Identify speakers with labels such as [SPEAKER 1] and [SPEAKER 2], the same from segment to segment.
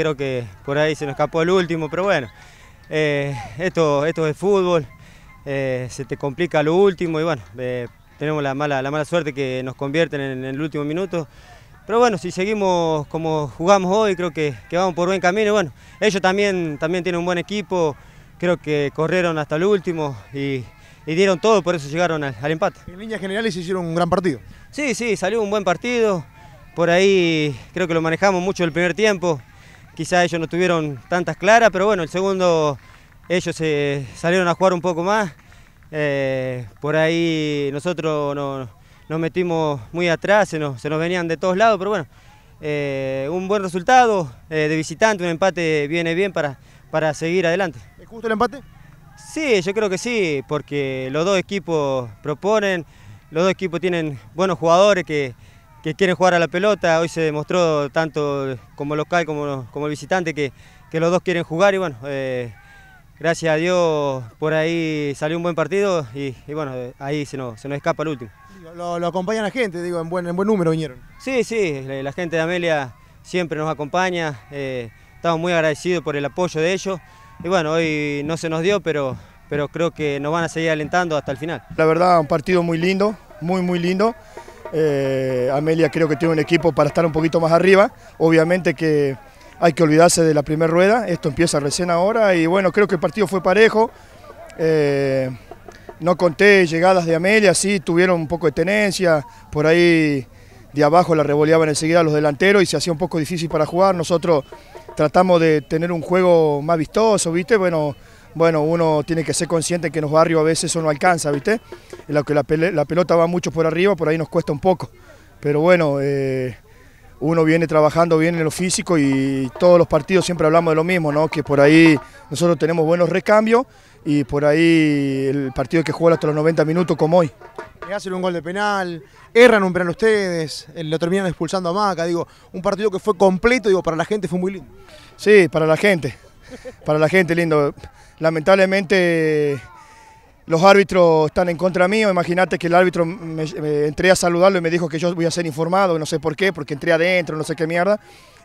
[SPEAKER 1] Creo que por ahí se nos escapó el último, pero bueno, eh, esto, esto es fútbol, eh, se te complica lo último y bueno, eh, tenemos la mala, la mala suerte que nos convierten en, el último minuto. Pero bueno, si seguimos como jugamos hoy, creo que, vamos por buen camino. bueno, ellos también, también tienen un buen equipo, creo que corrieron hasta el último y, dieron todo, por eso llegaron al, al empate.
[SPEAKER 2] En líneas generales hicieron un gran partido.
[SPEAKER 1] Sí, sí, salió un buen partido. Por ahí creo que lo manejamos mucho el primer tiempo. Quizá ellos no tuvieron tantas claras, pero bueno, el segundo ellos se salieron a jugar un poco más. Eh, por ahí nosotros nos metimos muy atrás, se nos, venían de todos lados, pero bueno, eh, un buen resultado eh, de visitante, un empate viene bien para, para seguir adelante.
[SPEAKER 2] ¿Es justo el empate?
[SPEAKER 1] Sí, yo creo que sí, porque los dos equipos proponen, los dos equipos tienen buenos jugadores que, quieren jugar a la pelota. Hoy se demostró tanto como local como, como el visitante que, los dos quieren jugar y bueno, eh, gracias a Dios por ahí salió un buen partido y, bueno, ahí se nos, se nos escapa el último.
[SPEAKER 2] Lo, lo, acompaña la gente, digo, en buen, en buen número vinieron.
[SPEAKER 1] Sí, sí, la gente de Amelia siempre nos acompaña, eh, estamos muy agradecidos por el apoyo de ellos y bueno, hoy no se nos dio, pero pero creo que nos van a seguir alentando hasta el final.
[SPEAKER 3] La verdad, un partido muy lindo, muy, muy lindo. Eh, Amelia creo que tiene un equipo para estar un poquito más arriba. Obviamente que hay que olvidarse de la primera rueda, esto empieza recién ahora y bueno, creo que el partido fue parejo. Eh, no conté llegadas de Amelia, sí, tuvieron un poco de tenencia, por ahí de abajo la revoleaban enseguida los delanteros y se hacía un poco difícil para jugar. Nosotros tratamos de tener un juego más vistoso, ¿viste? Bueno, bueno, uno tiene que ser consciente que en los barrios a veces eso no alcanza, ¿viste? En lo que la, pelota va mucho por arriba, por ahí nos cuesta un poco. Pero bueno, eh, uno viene trabajando bien en lo físico y todos los partidos siempre hablamos de lo mismo, ¿no? Que por ahí nosotros tenemos buenos recambios y por ahí el partido que juega hasta los 90 minutos como hoy.
[SPEAKER 2] Le hacen un gol de penal, erran un penal ustedes, eh, lo terminan expulsando a Maca, digo, un partido que fue completo, digo, para la gente fue muy lindo.
[SPEAKER 3] Sí, para la gente, para la gente lindo. Lamentablemente los árbitros están en contra mío, imagínate que el árbitro me, entré a saludarlo y me dijo que yo voy a ser informado, no sé por qué, porque entré adentro, no sé qué mierda.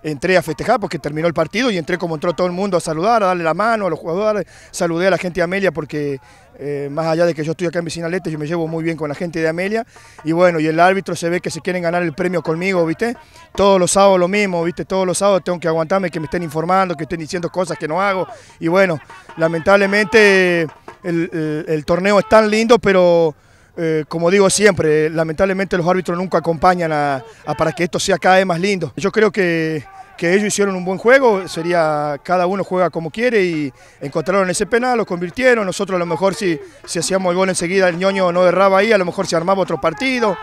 [SPEAKER 3] Entré a festejar porque terminó el partido y entré como entró todo el mundo a saludar, a darle la mano a los jugadores. Saludé a la gente de Amelia porque eh, más allá de que yo estoy acá en Vicinalete, yo me llevo muy bien con la gente de Amelia. Y bueno, y el árbitro se ve que se quieren ganar el premio conmigo, ¿viste? Todos los sábados lo mismo, ¿viste? Todos los sábados tengo que aguantarme que me estén informando, que estén diciendo cosas que no hago. Y bueno, lamentablemente el, torneo es tan lindo, pero eh, como digo siempre, lamentablemente los árbitros nunca acompañan a, para que esto sea cada vez más lindo. Yo creo que, ellos hicieron un buen juego, sería cada uno juega como quiere y encontraron ese penal, lo convirtieron, nosotros a lo mejor si, si hacíamos el gol enseguida el ñoño no erraba ahí, a lo mejor se armaba otro partido.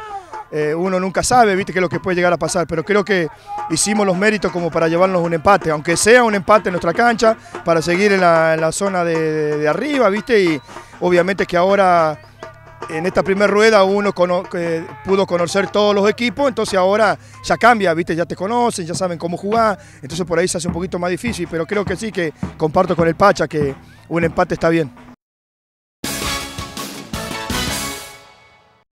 [SPEAKER 3] Eh, uno nunca sabe, viste, qué es lo que puede llegar a pasar, pero creo que hicimos los méritos como para llevarnos un empate, aunque sea un empate en nuestra cancha, para seguir en la, zona de, arriba, viste, y obviamente que ahora en esta primera rueda uno pudo conocer todos los equipos, entonces ahora ya cambia, ¿viste? ya te conocen, ya saben cómo jugar, entonces por ahí se hace un poquito más difícil, pero creo que sí, que comparto con el Pacha que un empate está bien.